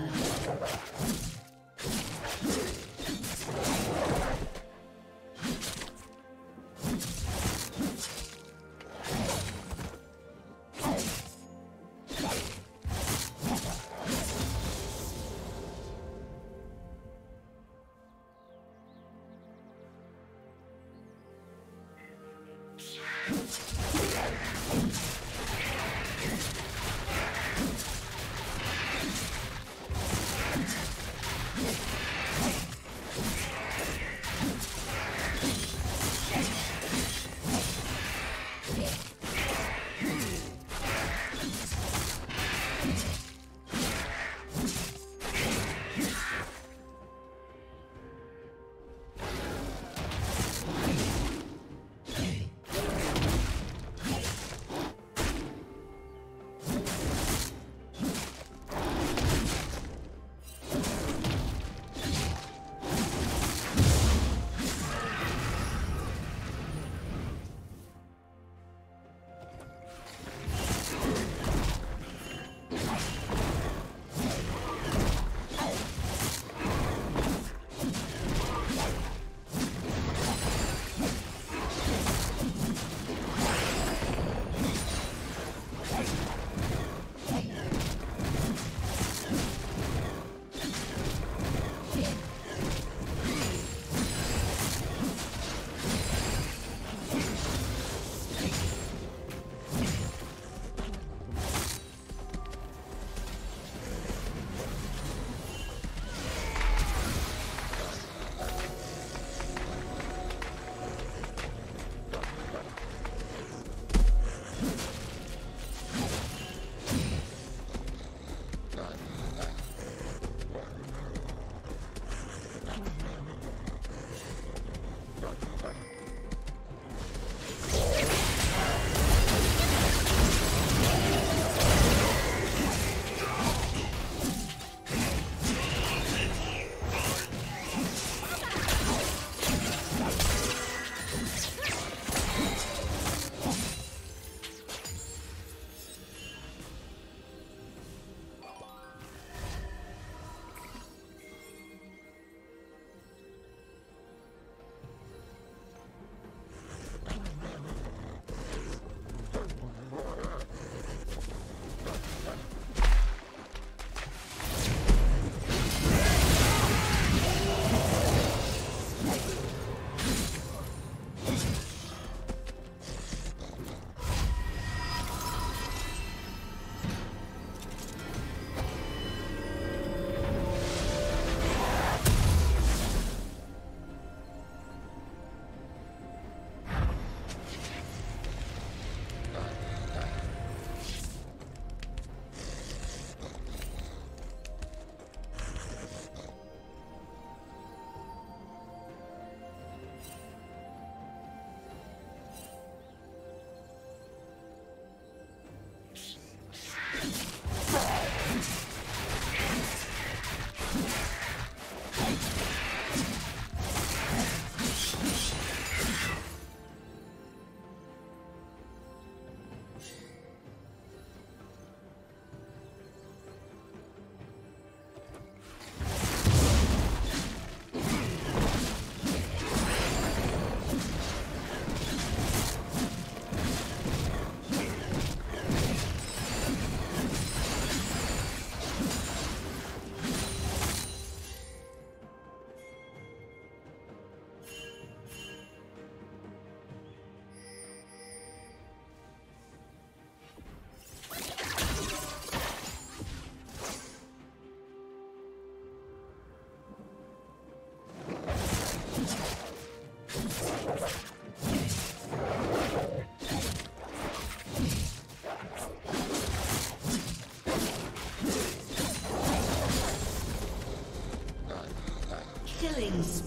blood.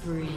Spree.